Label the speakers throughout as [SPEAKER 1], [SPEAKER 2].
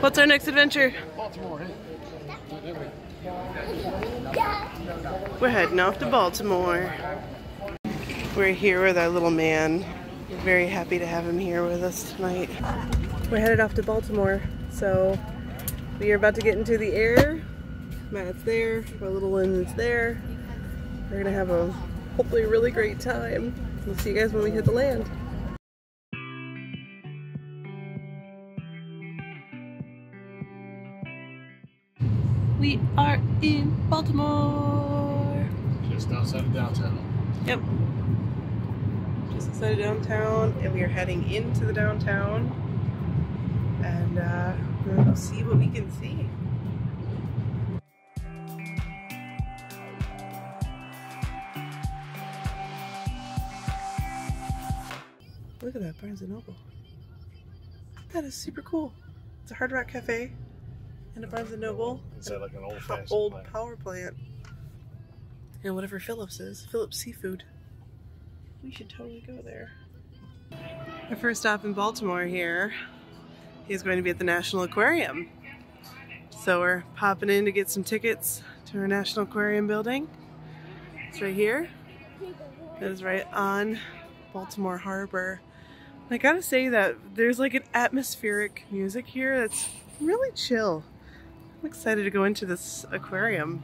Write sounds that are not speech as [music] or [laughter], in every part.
[SPEAKER 1] What's our next adventure?
[SPEAKER 2] Baltimore, hey.
[SPEAKER 1] We're heading off to Baltimore. We're here with our little man. We're very happy to have him here with us tonight. We're headed off to Baltimore, so we are about to get into the air. Matt's there, our little Lynn's there. We're gonna have a hopefully really great time. We'll see you guys when we hit the land. We are in Baltimore.
[SPEAKER 2] Just outside of downtown.
[SPEAKER 1] Yep. Just outside of downtown, and we are heading into the downtown. And uh, we're see what we can see. Look at that, Barnes and Noble. That is super cool. It's a Hard Rock Cafe and a Barnes and Noble.
[SPEAKER 2] Is that like an old fashioned
[SPEAKER 1] old
[SPEAKER 2] plant?
[SPEAKER 1] power plant. And whatever Phillips is, Phillips Seafood. We should totally go there. Our first stop in Baltimore here is going to be at the National Aquarium. So we're popping in to get some tickets to our National Aquarium building. It's right here. It is right on Baltimore Harbor. I gotta say that there's like an atmospheric music here that's really chill. I'm excited to go into this aquarium.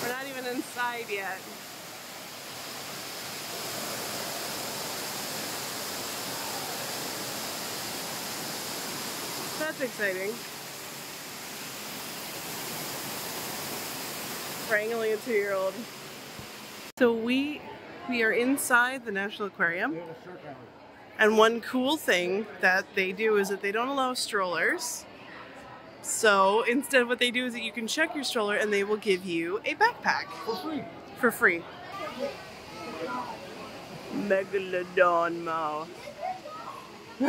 [SPEAKER 1] We're not even inside yet. That's exciting. Wrangling a two-year-old. So we we are inside the National Aquarium. And one cool thing that they do is that they don't allow strollers. So instead, what they do is that you can check your stroller and they will give you a backpack
[SPEAKER 2] For free.
[SPEAKER 1] for free. Megalodon mouth. [laughs] you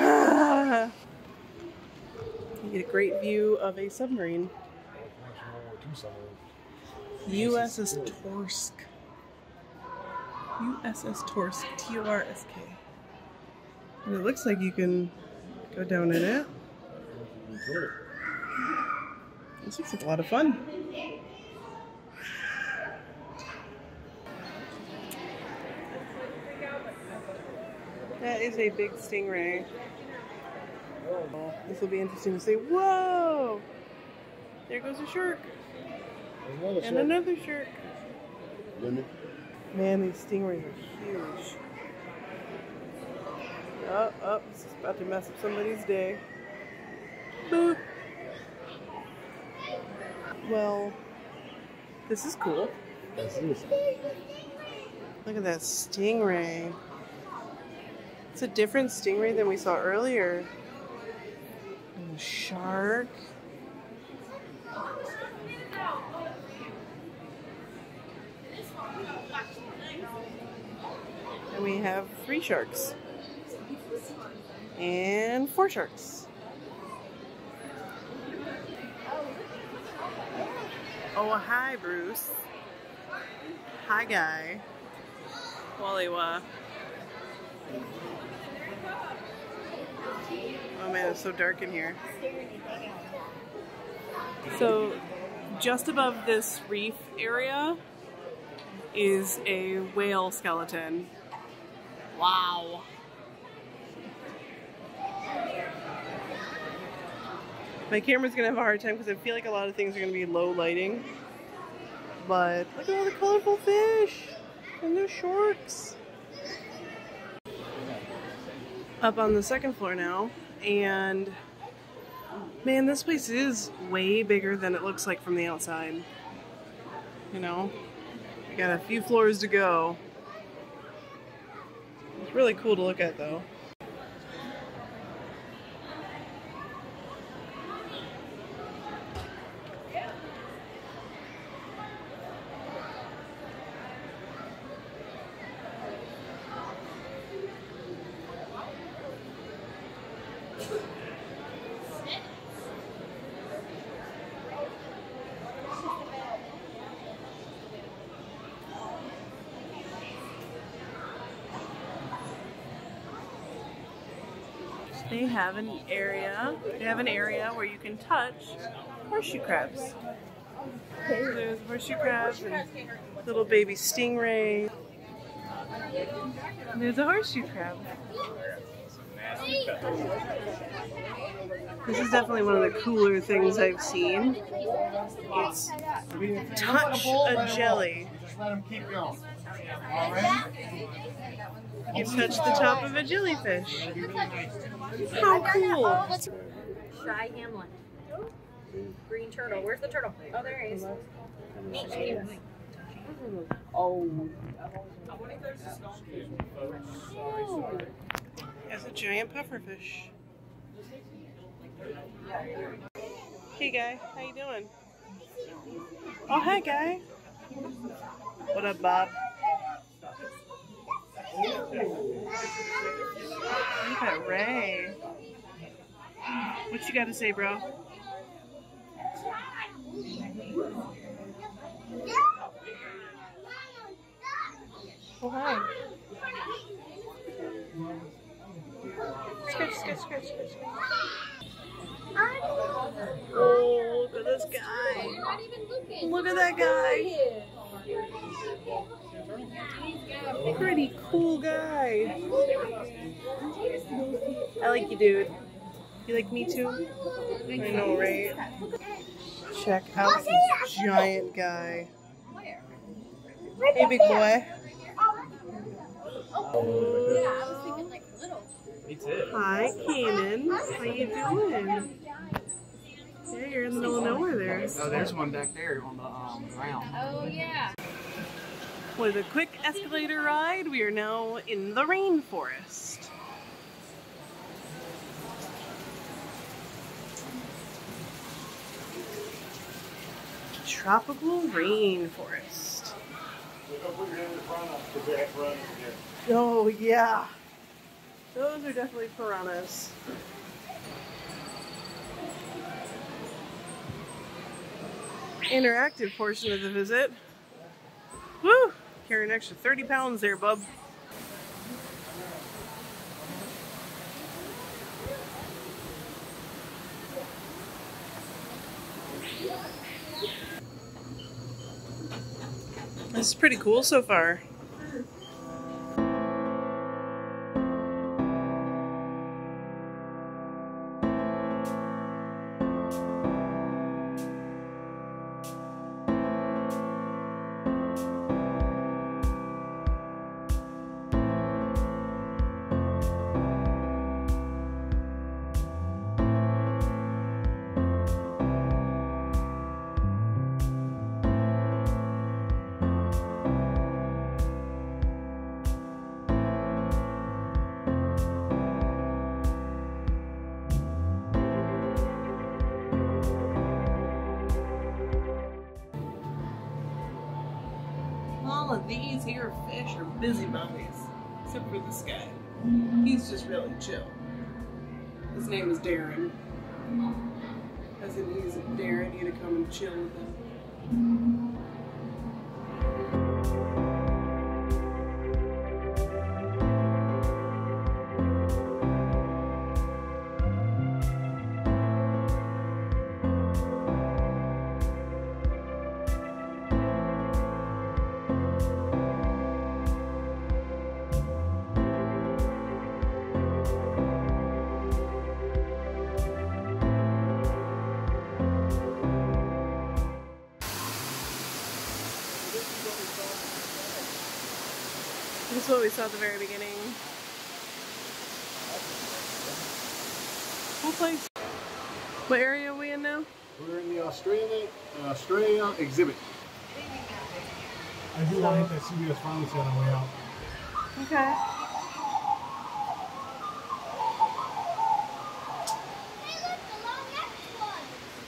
[SPEAKER 1] get a great view of a submarine. USS Torsk. USS Torsk. T O R S K. And it looks like you can go down in it. This looks like a lot of fun. That is a big stingray. This will be interesting to see. Whoa! There goes a shark. And another shark. Man, these stingrays are huge. Oh, oh, this is about to mess up somebody's day. Boop. Well, this is cool. Look at that stingray. It's a different stingray than we saw earlier. And a shark. And we have three sharks. And four sharks. Oh, hi, Bruce. Hi, guy. Wallywa. Oh man, it's so dark in here. So, just above this reef area is a whale skeleton. Wow. My camera's gonna have a hard time because I feel like a lot of things are gonna be low lighting. But look at all the colorful fish and the sharks. Up on the second floor now, and man, this place is way bigger than it looks like from the outside. You know, we got a few floors to go. It's really cool to look at though. They have an area. They have an area where you can touch horseshoe crabs. There's horseshoe crabs and little baby stingray. And there's a horseshoe crab. This is definitely one of the cooler things I've seen. It's touch a jelly.
[SPEAKER 2] Just let keep going. All right?
[SPEAKER 1] You touch the top of a jellyfish. How cool!
[SPEAKER 3] Shy Hamlet. Green turtle. Where's the turtle? Oh, there he is. Oh. Oh.
[SPEAKER 1] It's a giant pufferfish. Hey guy, how you doing? Oh hi guy. What up, Bob? Look at Ray. What you got to say, bro? Oh hi. Scratch, scratch, scratch, scratch. Oh, look at this guy. Look at that guy. Pretty cool guy. I like you, dude. You like me too? I know, right? Check out this giant guy. Hey, big boy. Hi, Kanan. How you doing? Yeah, you're in the middle of nowhere there.
[SPEAKER 4] Oh, there's one back there on the um, ground.
[SPEAKER 3] Oh, yeah.
[SPEAKER 1] With a quick escalator ride, we are now in the rainforest. Tropical rainforest. Oh, yeah. Those are definitely piranhas. Interactive portion of the visit. Woo! Carry an extra 30 pounds there, bub. This is pretty cool so far. These here fish are busybodies, except for this guy. He's just really chill. His name is Darren. As in, he's Darren you to come and chill with him. What we saw at the very beginning. Cool place. What area are we in now?
[SPEAKER 2] We're in the Australia, Australia exhibit. I do want to hit that CVS pharmacy on the way out.
[SPEAKER 1] Okay.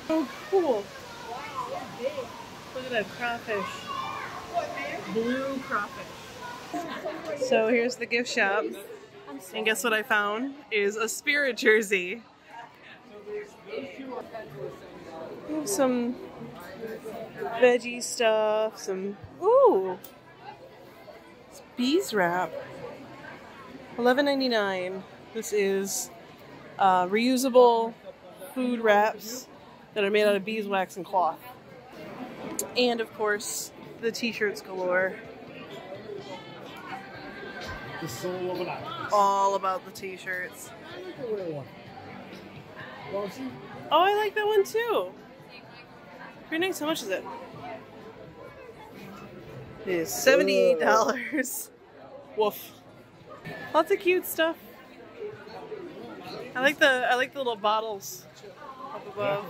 [SPEAKER 1] Oh, cool. Look at that crawfish. Blue crawfish. So here's the gift shop. And guess what I found? Is a spirit jersey. Some veggie stuff, some ooh. It's bees wrap. Eleven ninety nine. This is uh, reusable food wraps that are made out of beeswax and cloth. And of course, the t-shirts galore.
[SPEAKER 2] The soul of an island.
[SPEAKER 1] All about the t-shirts.
[SPEAKER 2] I like the little one.
[SPEAKER 1] Oh, I like that one too. Pretty nice. How much is it? It is seventy-eight dollars. Woof. Lots of cute stuff. I like the I like the little bottles up above.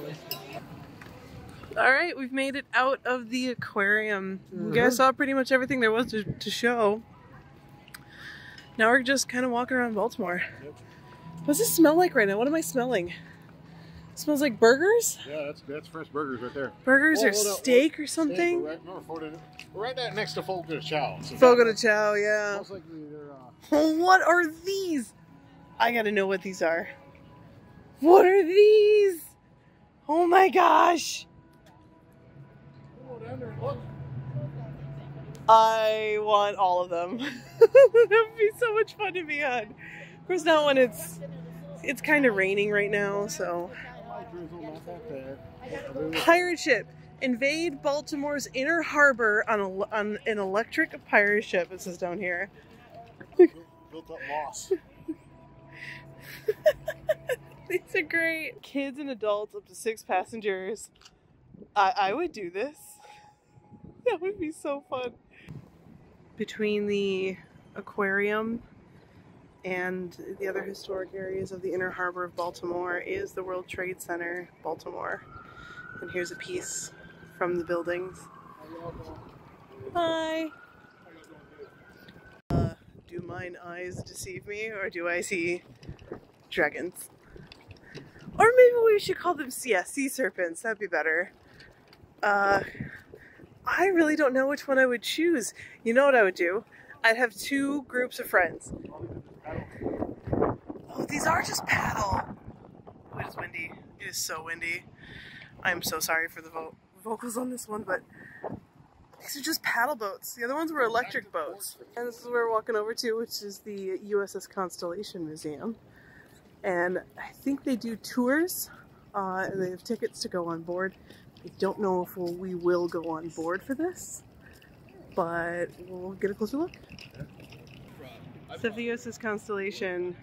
[SPEAKER 1] All right, we've made it out of the aquarium. You guys mm-hmm. saw pretty much everything there was to, to show. Now we're just kind of walking around Baltimore. What does it smell like right now? What am I smelling? smells like burgers?
[SPEAKER 2] yeah, that's that's fresh burgers right there.
[SPEAKER 1] Burgers
[SPEAKER 2] Oh,
[SPEAKER 1] or steak or
[SPEAKER 2] Steak,
[SPEAKER 1] something?
[SPEAKER 2] We're right, no, we're right- there next to Fogo de Chao. So
[SPEAKER 1] Fogo de Chao, yeah.
[SPEAKER 2] Most likely they're uh,
[SPEAKER 1] What are these? I gotta know what these are. What are these? Oh my gosh.
[SPEAKER 2] oh, down there, look.
[SPEAKER 1] I want all of them. [laughs] that would be so much fun to be on. Of course, not when it's it's kind of raining right now, so.
[SPEAKER 2] My drizzle, not that bad. I mean,
[SPEAKER 1] Pirate ship. Invade Baltimore's inner harbor on, a, on an electric pirate ship, it says down here.
[SPEAKER 2] built up moss. [laughs]
[SPEAKER 1] These are great. Kids and adults up to six passengers. I, I would do this. [laughs] That would be so fun. Between the aquarium and the other historic areas of the inner harbor of Baltimore is the World Trade Center, Baltimore. And here's a piece from the buildings. Hi. Uh, do mine eyes deceive me, or do I see dragons? Or maybe we should call them yeah, sea serpents. That'd be better. Uh, I really don't know which one I would choose. You know what I would do? I'd have two groups of friends. Oh, these are just paddle. Oh, it is windy. It is so windy. I'm so sorry for the vo- vocals on this one, but these are just paddle boats. The other ones were electric boats. And this is where we're walking over to, which is the USS Constellation Museum. And I think they do tours. Uh, and they have tickets to go on board. I don't know if we'll, we will go on board for this, but we'll get a closer look. USS Constellation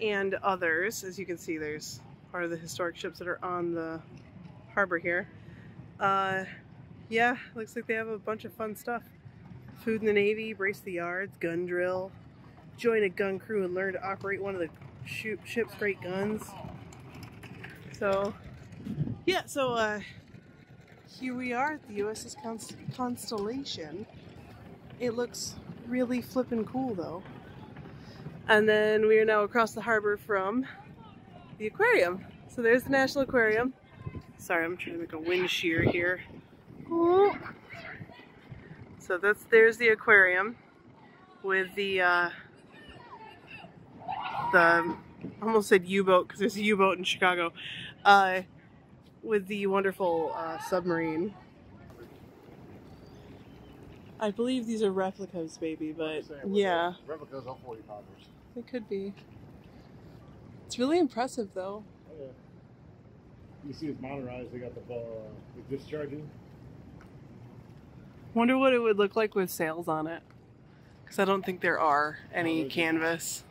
[SPEAKER 1] and others, as you can see, there's part of the historic ships that are on the harbor here. Uh, yeah, looks like they have a bunch of fun stuff. Food in the Navy, brace the yards, gun drill, join a gun crew and learn to operate one of the ship's great guns. So, yeah, so uh, here we are at the USS Const- Constellation. It looks really flippin' cool though. And then we are now across the harbor from the aquarium. So there's the National Aquarium. Sorry, I'm trying to make a wind shear here. Ooh. So that's there's the aquarium with the uh, the I almost said U-boat because there's a U-boat in Chicago. Uh, with the wonderful uh, submarine. I believe these are replicas, baby, but
[SPEAKER 2] Saying,
[SPEAKER 1] yeah,
[SPEAKER 2] Replicas of 40 pounders.
[SPEAKER 1] they could be. It's really impressive, though.
[SPEAKER 2] Oh, yeah. You see it's motorized, they got the, uh, the discharging.
[SPEAKER 1] Wonder what it would look like with sails on it. Because I don't think there are any
[SPEAKER 2] there's-
[SPEAKER 1] canvas.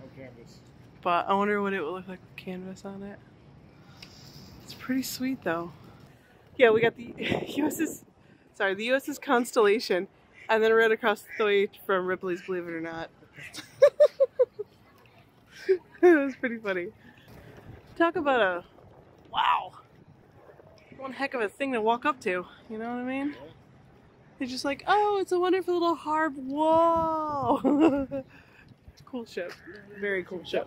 [SPEAKER 2] No canvas.
[SPEAKER 1] But I wonder what it would look like with canvas on it. It's pretty sweet though. Yeah, we got the [laughs] USS, sorry, the USS Constellation, and then right across the way from Ripley's Believe It or Not. [laughs] it was pretty funny. Talk about a, wow, one heck of a thing to walk up to. You know what I mean? They're just like, oh, it's a wonderful little harp. Whoa! [laughs] cool ship. Very cool ship.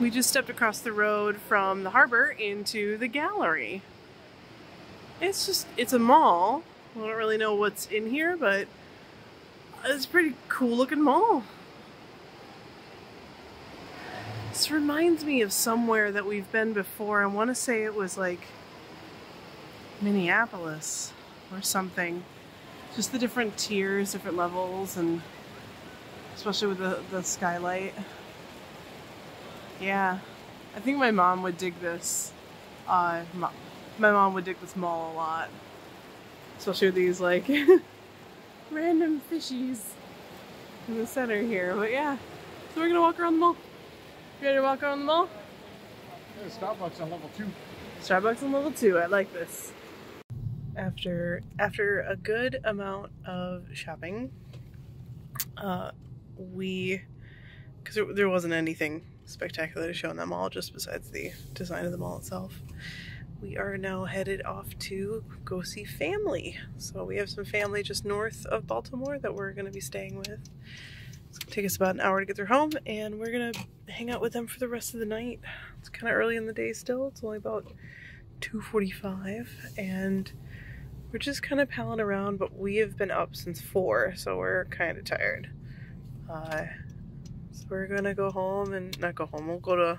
[SPEAKER 1] We just stepped across the road from the harbor into the gallery. It's just, it's a mall. I don't really know what's in here, but it's a pretty cool looking mall. This reminds me of somewhere that we've been before. I want to say it was like Minneapolis or something. Just the different tiers, different levels, and especially with the, the skylight. Yeah. I think my mom would dig this. Uh, my, my mom would dig this mall a lot. Especially with these, like, [laughs] random fishies in the center here. But yeah, so we're gonna walk around the mall. You ready to walk around the mall?
[SPEAKER 2] There's Starbucks on level two.
[SPEAKER 1] Starbucks on level two. I like this. After after a good amount of shopping, uh, we because there, there wasn't anything spectacular to show in that mall just besides the design of the mall itself. We are now headed off to go see family. So we have some family just north of Baltimore that we're going to be staying with. It's going to take us about an hour to get their home, and we're going to hang out with them for the rest of the night. It's kind of early in the day still. It's only about 2.45, and we're just kind of palling around, but we have been up since 4, so we're kind of tired. Uh, we're to go home and not go home. We'll go to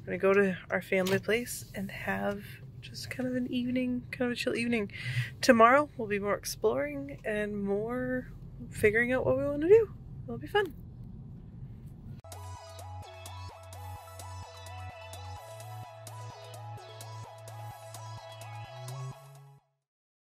[SPEAKER 1] we're gonna go to our family place and have just kind of an evening, kind of a chill evening. Tomorrow we'll be more exploring and more figuring out what we want to do. It'll be fun.